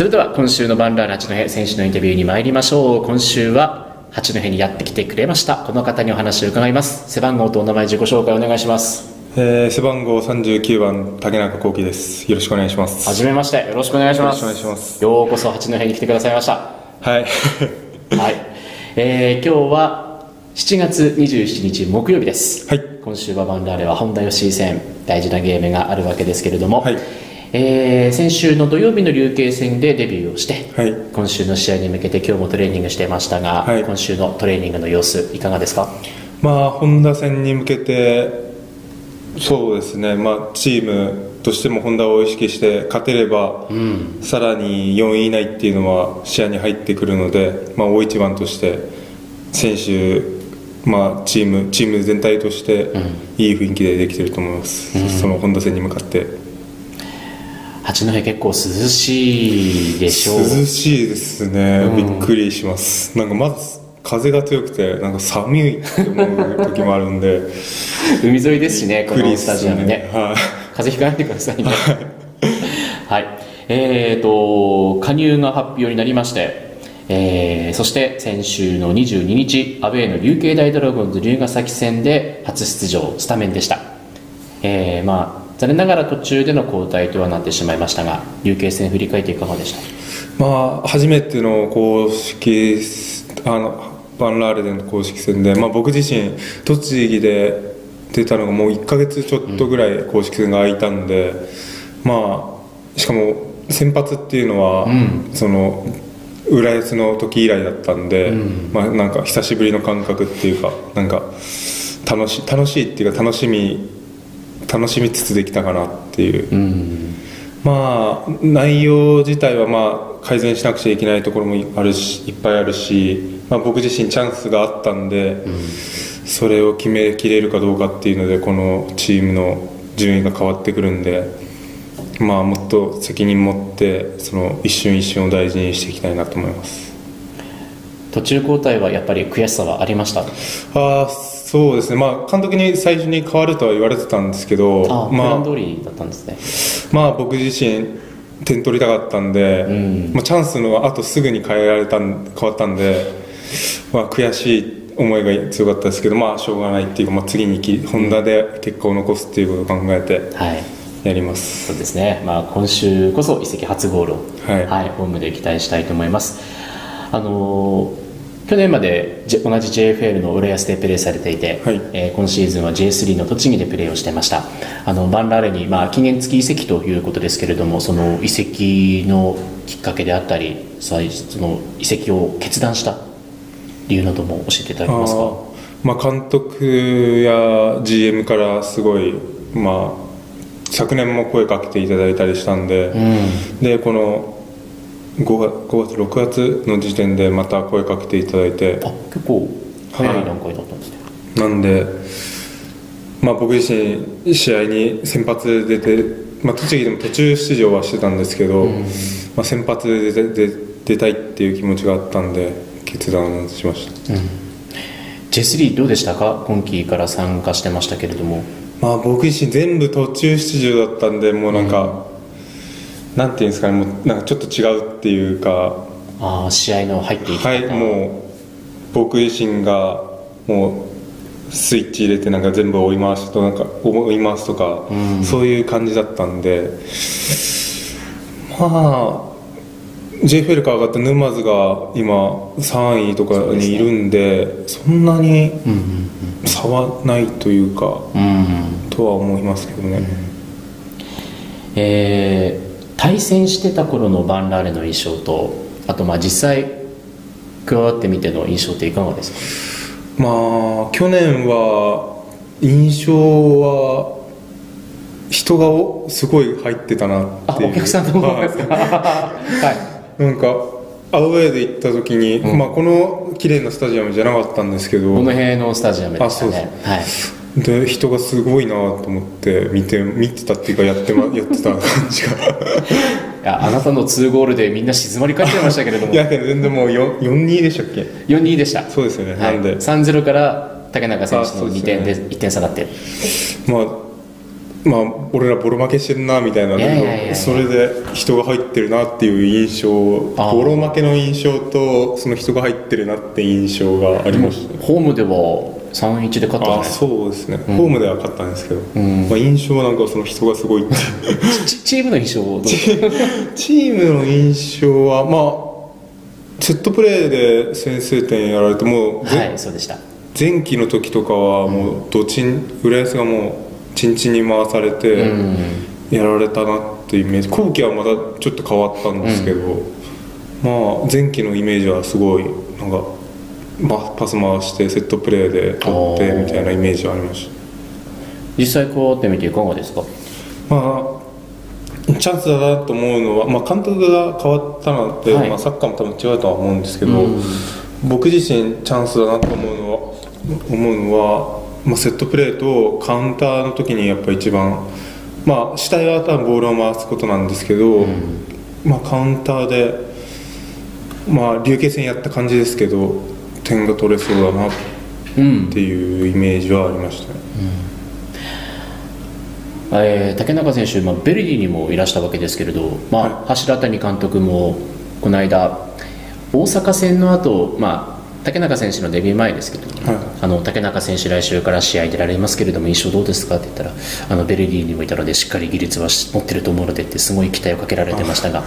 それでは今週のバンラーラ八戸選手のインタビューに参りましょう。今週は八戸にやってきてくれました。この方にお話を伺います。背番号とお名前自己紹介お願いします。えー、背番号39番竹中幸喜です。よろしくお願いします。はじめまして。よろしくお願いします。よろしくお願いします。ようこそ八戸に来てくださいました。はい。はい、えー、今日は7月27日木曜日です、はい。今週はバンラーレは本田義井戦。大事なゲームがあるわけですけれども、はいえー先週の土曜日の琉球戦でデビューをして、はい。今週の試合に向けて今日もトレーニングしてましたが、はい。今週のトレーニングの様子いかがですか？まあ本田戦に向けてそうですね。まあチームとしても本田を意識して勝てれば、さらに4位以内っていうのは視野に入ってくるので、まあ、大一番として選手、まあ、チームチーム全体としていい雰囲気でできてると思います、その本田戦に向かって八戸結構涼しいでしょう。涼しいですね、びっくりします。なんかまず風が強くてなんか寒いって思う時もあるんで。海沿いですしねこのスタジアムね。はい。風邪ひかないでくださいね。はい。えーと加入が発表になりましてえーそして先週の22日アウェーの琉球大ドラゴンズ龍ヶ崎戦で初出場スタメンでした。えーまあ残念ながら途中での交代とはなってしまいましたが琉球戦振り返っていかがでした？まあ初めての公式あのバンラーレでの公式戦で、まあ、僕自身栃木で出たのがもう1ヶ月ちょっとぐらい公式戦が空いたんで、まあしかも先発っていうのは、その浦安の時以来だったんで、まあなんか久しぶりの感覚っていうかなんか楽し楽しいっていうか楽しみ楽しみつつできたかなっていう。まあ内容自体はまあ改善しなくちゃいけないところもあるしいっぱいあるし、まあ、僕自身チャンスがあったんで、それを決めきれるかどうかっていうのでこのチームの順位が変わってくるんで、まあ、もっと責任持ってその一瞬一瞬を大事にしていきたいなと思います。途中交代はやっぱり悔しさはありました？あーそうですね、まあ、監督に最初に変わるとは言われてたんですけどあまあ通りだったんですね。まあ僕自身点取りたかったんで、まあ、チャンスの後すぐに変えられたん変わったんで、まあ、悔しい思いが強かったですけどまあしょうがないっていうか、まあ、次にきホンダで結果を残すっていうことを考えてはい。やります。そうですね、まあ、今週こそ移籍初ゴールを、はいホームで期待したいと思います。あのー去年までじ同じ JFL の浦安でプレーされていて、はい。えー今シーズンは J3 の栃木でプレーをしてました。あのバンラーレに、まあ、期限付き移籍ということですけれどもその移籍のきっかけであったりさその移籍を決断した理由なども教えていただけますか？まあ、監督や GM からすごい、まあ、昨年も声かけていただいたりしたんで、でこの5月 ,5 月6月の時点でまた声かけていただいてあ結構早い段階だったんですね、なんで、まあ、僕自身試合に先発で出て、まあ、栃木でも途中出場はしてたんですけど、まあ、先発で出出出たいっていう気持ちがあったんで決断しました、J3 どうでしたか？今季から参加してましたけれども。まあ、僕自身全部途中出場だったんでもうなんか、なんていうんですかねもうなんかちょっと違うっていうかあー試合の入っていき方。はいもう僕自身がもうスイッチ入れてなんか全部追い回すとなんか追い回すとか、そういう感じだったんでまあ JFL から上がった沼津が今3位とかにいるんでそんなに差はないというか、とは思いますけどね、えー対戦してた頃のバンラーレの印象とあとまあ実際加わってみての印象っていかがですか？まあ去年は印象は人がおすごい入ってたなあっていう。お客さんの方ですか？は なんかアウェーで行った時に、まあ、この綺麗なスタジアムじゃなかったんですけど。いこの辺のスタジアムでしたあねはいで人がすごいなと思って見て見てたっていうかやって,、ま、やってた感じが。いやあなたの2ゴールでみんな静まり返ってましたけれども。いや全然もう4-2でしたっけ？4-2でした。そうですよね、はい、なんで。3-0から竹中選手の2あそうです点でね1点差だって。まあまあ俺らボロ負けしてるなみたいなそれで人が入ってるなっていう印象ボロ負けの印象とその人が入ってるなって印象がありました。ホームでは3-1で勝ったじゃあそうですね、ホームでは勝ったんですけど、ん。まあ、印象はなんかその人がすごいって。チチームの印象チームの印象は まあセットプレーで先制点やられてもうぜはいそうでした。前期の時とかはもうどちん浦安がもうチンチンに回されてうん。やられたなっていうイメージ。後期はまたちょっと変わったんですけど、まあ前期のイメージはすごいなんか、まあ、パス回してセットプレーで取ってみたいなイメージはありました。実際こうやってみていかがですか？まあチャンスだなと思うのは、まあ、監督が変わったので、はい。まあ、サッカーも多分違うとは思うんですけど、うん。僕自身チャンスだなと思うのは思うのは、まあ、セットプレーとカウンターの時にやっぱ一番まあ主体は多分ボールを回すことなんですけど、まあ、カウンターで、まあ、琉球戦やった感じですけど点が取れそうだなっうん。ていうイメージはありましたね。えー竹中選手、まあ、ベルディにもいらしたわけですけれど、まあ柱谷監督もこの間大阪戦の後、まあ竹中選手のデビュー前ですけど、はい。あの竹中選手来週から試合出られますけれども印象どうですかって言ったらあのベルディにもいたのでしっかり技術はし持ってると思うのでってすごい期待をかけられてましたが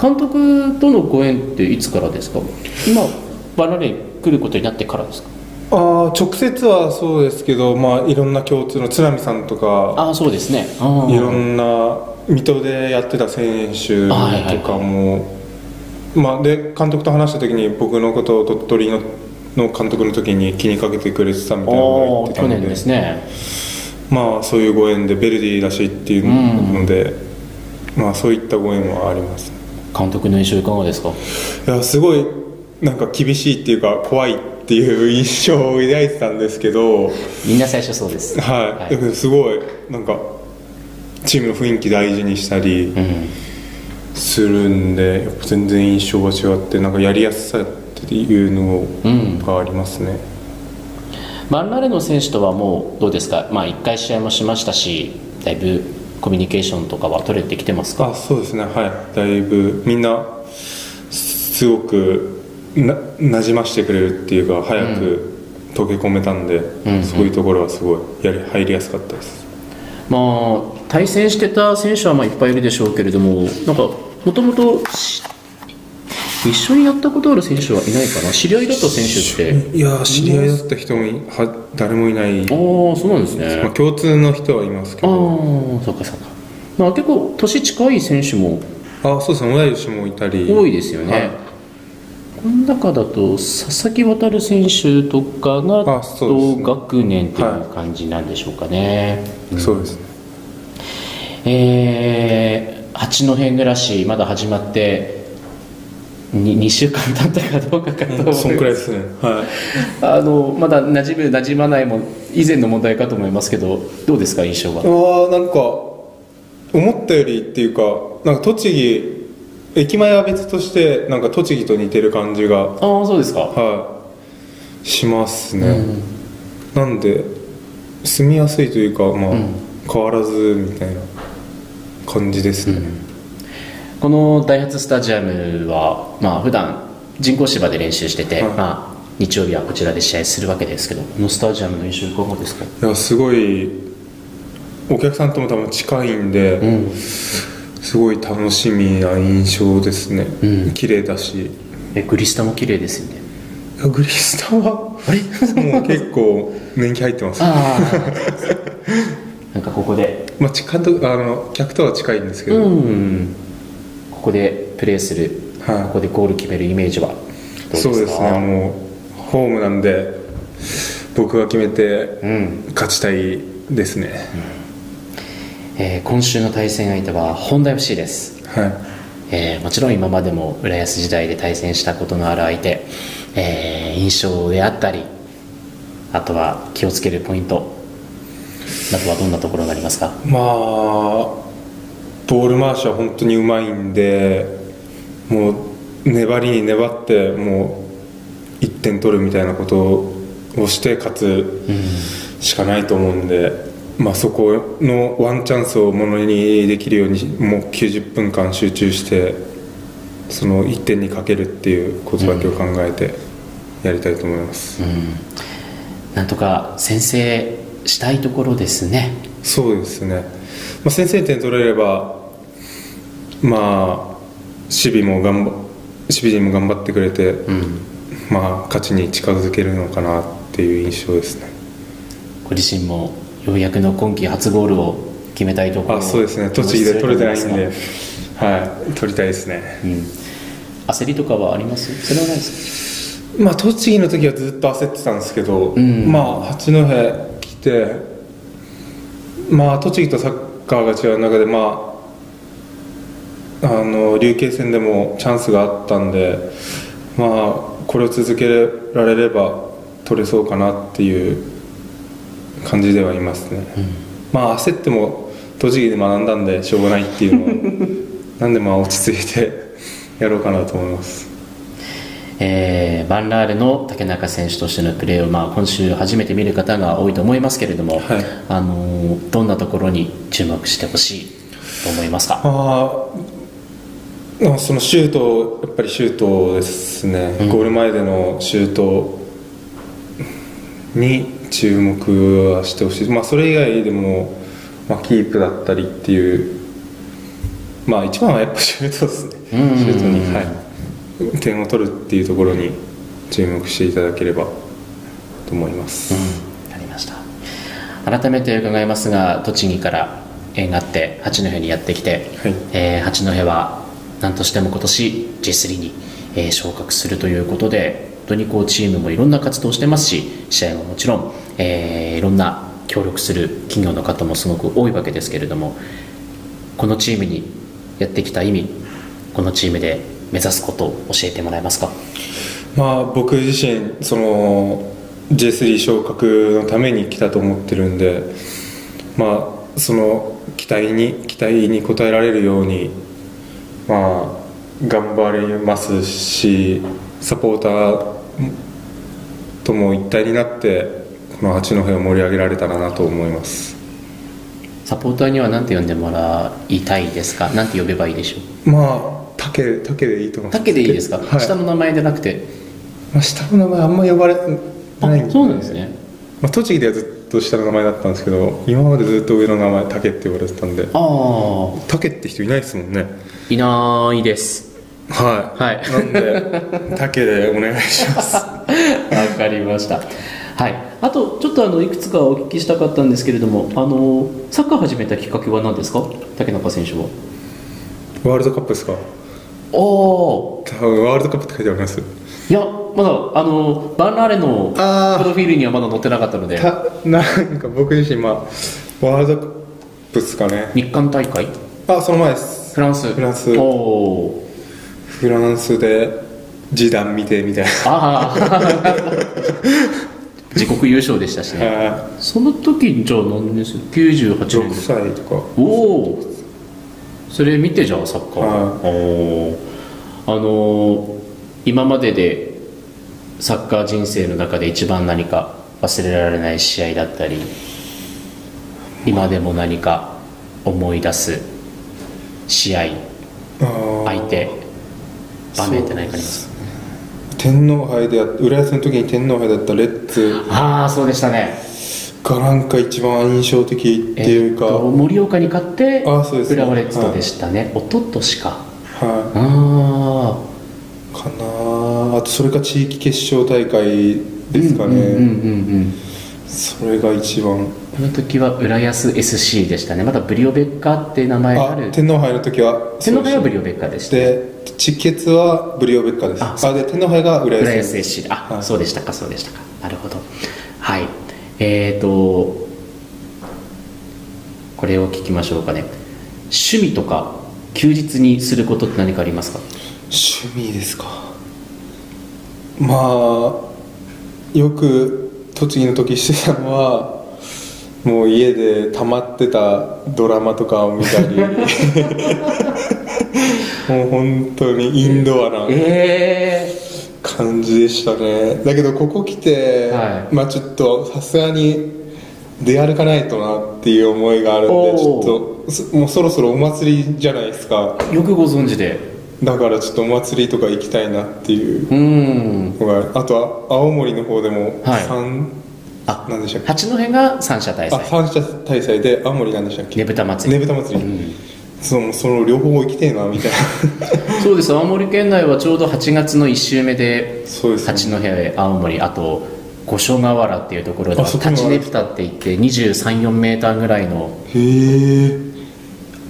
監督とのご縁っていつからですか？今バナレに来ることになってからですか？あー直接はそうですけど、まあ、いろんな共通の津波さんとかああそうですね。いろんな水戸でやってた選手とかも、まあ、で監督と話した時に僕のことを鳥取のの監督の時に気にかけてくれてたみたいなのが言ってたので去年ですね。まあそういうご縁でベルディらしいっていうので、まあそういったご縁はあります。監督の印象いかがですか？いやすごいなんか厳しいっていうか怖いっていう印象を抱いてたんですけどみんな最初そうです。はい、はい。すごいなんかチームの雰囲気大事にしたりうんするんでやっぱ全然印象が違ってなんかやりやすさっていうのうん。がありますね、バンラレの選手とはもうどうですか、まあ、1回試合もしましたしだいぶコミュニケーションとかは取れてきてますか？あそうですね。はい。だいぶみんなすごくな馴染ましてくれるっていうか早く溶け込めたんで、んそういうところはすごいやり入りやすかったです。まあ対戦してた選手はまあいっぱいいるでしょうけれどもなんかもともとし一緒にやったことある選手はいないかな？知り合いだった選手って。いや知り合いだった人もいは誰もいない、ああそうなんですね。まあ、共通の人はいますけああどそっかそっか、まあ、結構年近い選手も。あそうですね。同い年もいたり。多いですよね、はいこの中だと佐々木航選手とかが同学年っていう感じなんでしょうかね、そうですね。えー八戸暮らしまだ始まってに 2, 週間経ったかどうかかと思います。そんくらいですね。はい。あのまだ馴染む馴染まないも以前の問題かと思いますけどどうですか印象は？ああなんか思ったよりっていうかなんか栃木駅前は別としてなんか栃木と似てる感じがああそうですか。はい。しますね、なんで住みやすいというかまあ、変わらずみたいな感じですね、このダイハツスタジアムはまあ普段人工芝で練習してて、はい。まあ日曜日はこちらで試合するわけですけどこのスタジアムの印象いかがですか？いやすごいお客さんとも多分近いんで、うんすごい楽しみな印象ですね、うん。綺麗だし。えグリスタも綺麗ですよね。グリスタは？あれ？もう結構年季入ってます。ああ。なんかここで。まあ近とあの客とは近いんですけど、うん。ここでプレーする、はい。ここでゴール決めるイメージは？どうですか？そうですね。もうホームなんで僕が決めてうん。勝ちたいですね、えー今週の対戦相手はホンダ FC です。はい。えーもちろん今までも浦安時代で対戦したことのある相手、えー印象であったりあとは気をつけるポイントなどはどんなところがありますか？まあボール回しは本当にうまいんでもう粘りに粘ってもう1点取るみたいなことをして勝つしかないと思うんで、まあ、そこのワンチャンスをものにできるようにもう90分間集中してその1点にかけるっていうことだけを考えてやりたいと思います、なんとか先制したいところですね。そうですね、まあ、先制点取れればまあ守備も頑張守備陣も頑張ってくれて、うん。まあ勝ちに近づけるのかなっていう印象ですね。ご自身もようやくの今季初ゴールを決めたいところあそうですね。栃木で取れてないんで。すはい。取りたいですね。うん、焦りとかはあります？それはないですまあ栃木の時はずっと焦ってたんですけど、ん。まあ八戸来てまあ栃木とサッカーが違う中でまああの琉球戦でもチャンスがあったんでまあこれを続けられれば取れそうかなっていう感じではいますね、まあ焦っても栃木で学んだんでしょうがないっていうのを なんでまあ落ち着いてやろうかなと思います。えーバンラーレの竹中選手としてのプレーを、まあ、今週初めて見る方が多いと思いますけれども、はい。あのーどんなところに注目してほしいと思いますか？あそのシュートやっぱりシュートですね、ゴール前でのシュートに注目はしてほしい、まあ、それ以外でも、まあ、キープだったりっていうまあ一番はやっぱシュートですね。シうん。うんうんュートに、はい、点を取るっていうところに注目していただければと思います、ありました。改めて伺いますが栃木から縁があって八戸にやってきて、はい。えー八戸は何としても今年 J3 に、えー昇格するということで本当にこうチームもいろんな活動をしてますし試合ももちろん、えーいろんな協力する企業の方もすごく多いわけですけれどもこのチームにやってきた意味このチームで目指すことを教えてもらえますか？まあ僕自身その J3 昇格のために来たと思ってるんでまあその期待に期待に応えられるようにまあ頑張りますしサポーターとも一体になってこの八戸を盛り上げられたらなと思います。サポーターには何て呼んでもらいたいですか？何て呼べばいいでしょう？まあ竹竹でいいと思います。竹でいいですか、はい。下の名前でなくて。まあ、下の名前あんま呼ばれない。あそうなんですね。まあ、栃木ではずっと下の名前だったんですけど今までずっと上の名前竹って呼ばれてたんで。ああ竹って人いないですもんね。いないですはい、はい。なんで竹でお願いします。わかりました。はい。あとちょっとあのいくつかお聞きしたかったんですけれどもあのサッカー始めたきっかけは何ですか？竹中選手は。ワールドカップですか？おお多分ワールドカップって書いてあります。いやまだあのバンラーレのプロフィールにはまだ載ってなかったので。たなんか僕自身まあワールドカップですかね。日韓大会？あその前です。フランス。フランス。おおフランスで示談見てみたいああ 自国優勝でしたしなねあその時じゃあ何です？98 6年です。歳とか。おおそれ見てじゃあサッカー、あのー今まででサッカー人生の中で一番何か忘れられない試合だったり今でも何か思い出す試合相手場面って何かあります天皇杯で浦安の時に天皇杯だったレッツああそうでしたね。がなんか一番印象的っていうか、えっと盛岡に勝ってあそうですね。浦和レッズとでしたね、一昨年か。はあいかなあとそれが地域決勝大会ですかね、うんうんうんうん。それが一番この時は浦安 SC でしたね。まだブリオベッカって名前があある天皇杯の時は。天皇杯はブリリオベッカでした。で地決はブリオベッカです。ああで天皇杯が浦安。浦安 SC あ、はい。そうでしたかそうでしたか。なるほど。はい。えーとこれを聞きましょうかね。趣味とか休日にすることって何かありますか？趣味ですか。まあよく栃木の時してたのはもう家で溜まってたドラマとかを見たり。もう本当にインドアなえ感じでしたね。だけどここ来て、はい。まあちょっとさすがに出歩かないとなっていう思いがあるんでちょっとそもうそろそろお祭りじゃないですか。よくご存知で。だからちょっとお祭りとか行きたいなっていうのがあとは青森の方でもはい。三、あなんでしたっけ？八戸が三者大祭。あ三者大祭で青森なんでしたっけ？ねぶた祭り。ねぶた祭り、そのその両方行きてえなみたいな。そうです青森県内はちょうど8月の1週目でそうですね。八戸青森あと五所川原っていうところで立ちねぷたって言って2 3 4メーターぐらいのへえ。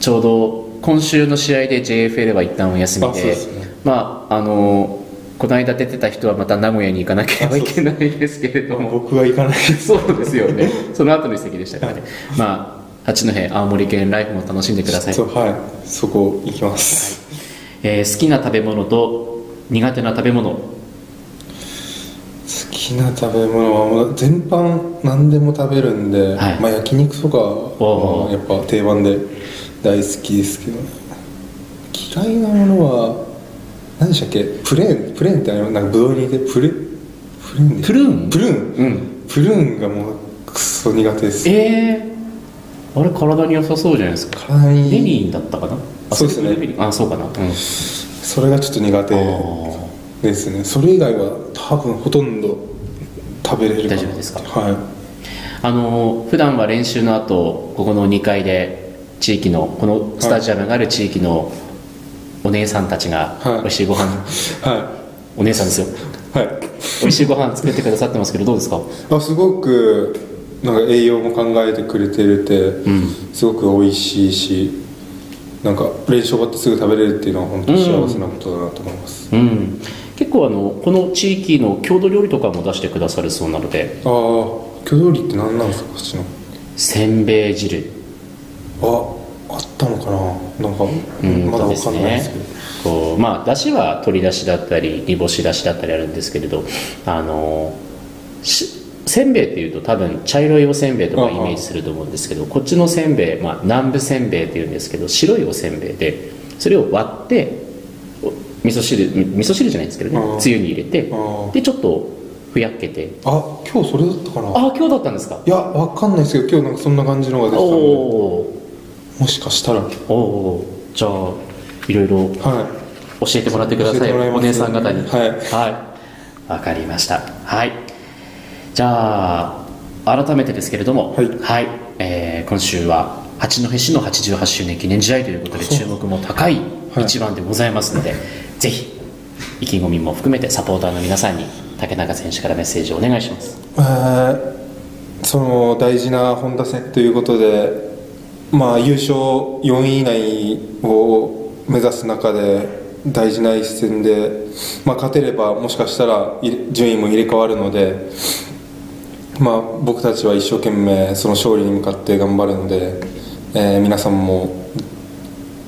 ちょうど今週の試合で JFL は一旦お休みでね。まああのこの間出てた人はまた名古屋に行かなければいけないですけれども。僕は行かないです。そうですよね。その後の一席でしたからね。まあ八戸青森県ライフも楽しんでください。はい。そこ行きます、えー好きな食べ物と苦手な食べ物。好きな食べ物は全般何でも食べるんで、はい。まあ焼肉とかはやっぱ定番で大好きですけど。嫌いなものは何でしたっけ？プレーン？プレーンってあれなんかブドウに似てプレプレーンでプルーン？プルーン。うん。プルーンがもうクソ苦手です。えー、あれ体に良さそうじゃないですか。体に。レニーだったかな？あそうですね。あそうかな。うん。それがちょっと苦手あですね。それ以外は多分ほとんど食べれる大丈夫ですか？はい。あの普段は練習の後ここの2階で地域のこのスタジアムがある地域のお姉さんたちがはい。美味しいご飯、はお姉さんですよ。いはい。美味しいご飯作ってくださってますけどどうですか？あすごくなんか栄養も考えてくれてるて、すごく美味しいしなんか練習終わってすぐ食べれるっていうのは本当に幸せなことだなと思います、うん。結構あのこの地域の郷土料理とかも出してくださるそうなので。ああ郷土料理って何なんですかこっちの？せんべい汁。ああったのかな？なんかうんまだわとですねかんないですけど、こうまあだしは鶏だしだったり煮干しだしだったりあるんですけれどあのしせんべいっていうと多分茶色いおせんべいとかイメージすると思うんですけどこっちのせんべい、まあ、南部せんべいっていうんですけど白いおせんべいでそれを割ってお味噌汁み味噌汁じゃないんですけどねつゆに入れてでちょっとふやけて。あ今日それだったかな？ああ今日だったんですか？いやわかんないですけど今日なんかそんな感じのが出てたんでもしかしたら。おおじゃあいろいろは教えてもらってください。教えてもらいお姉さん方に。はい。はい。わかりました。はい。じゃあ改めてですけれども。はい。えー今週は八戸市の88周年記念試合ということで注目も高いはい。一番でございますので、ぜひ意気込みも含めてサポーターの皆さんに竹中選手からメッセージをお願いします。い、えーその大事な本田戦ということでまあ優勝4位以内を目指す中で大事な一戦で、まあ、勝てればもしかしたらい順位も入れ替わるので、まあ、僕たちは一生懸命その勝利に向かって頑張るので、えー皆さんも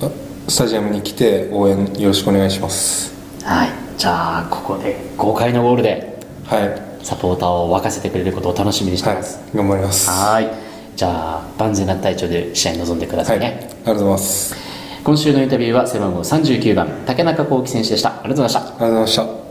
あスタジアムに来て応援よろしくお願いします。はい。じゃあここで豪快なゴールではい。サポーターを沸かせてくれることを楽しみにしてはい。ます、頑張ります。はいじゃあ万全な体調で試合に臨んでくださはいいあね、りがとうございます。今週のインタビューは背番号39番竹中幸喜選手でした。ありがとうございました。ありがとうございました